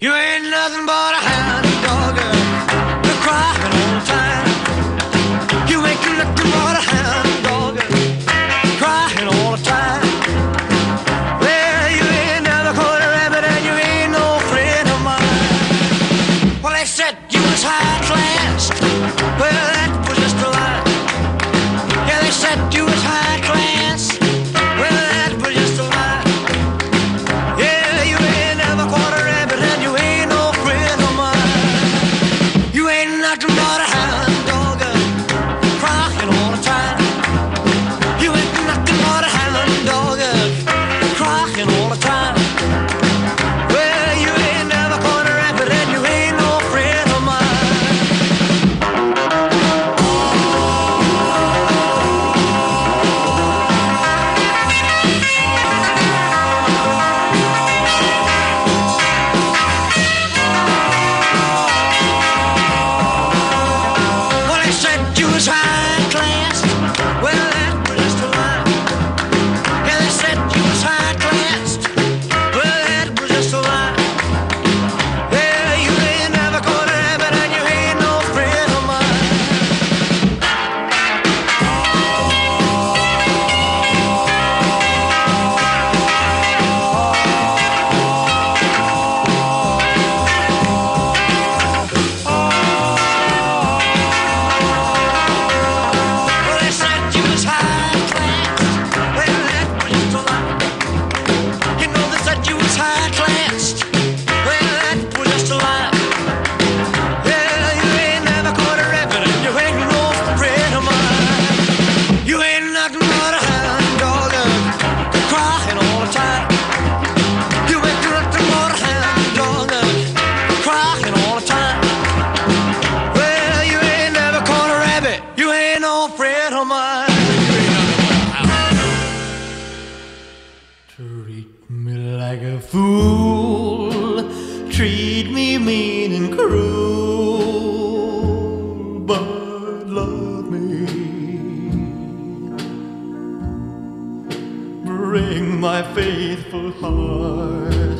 You ain't nothing but a hound. Treat me like a fool, treat me mean and cruel, but love me. Bring my faithful heart.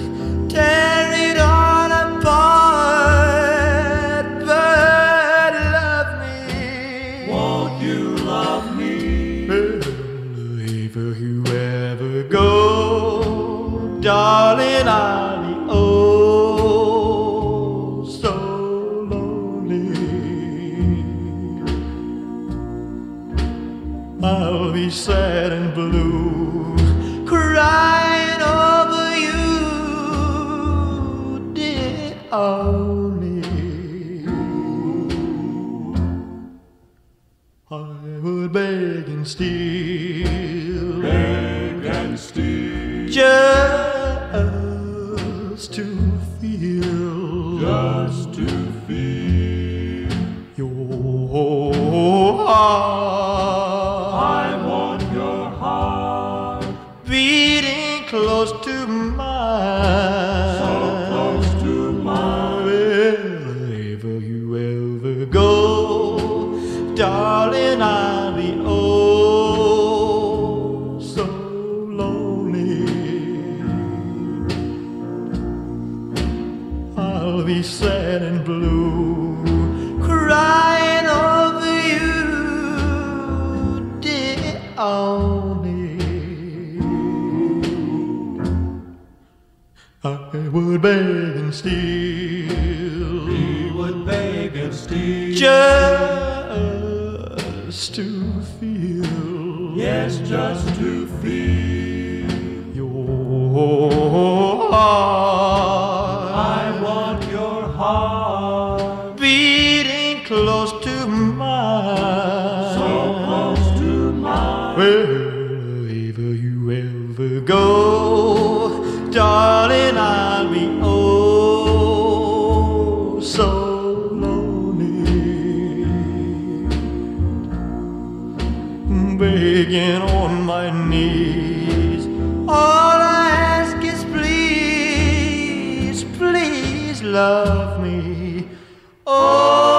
Tell darling, I'll be oh so lonely. I'll be sad and blue, crying over you, dear only. I would beg and steal, beg and steal, just the sad and blue, crying over you, dear Arnie. I would beg and steal. He would beg and steal. Just to feel. Yes, just to feel. Your beating close to mine. So close to mine. Wherever you ever go, darling, I'll be oh so lonely, begging on my knees. All I ask is please, please please love me. Oh.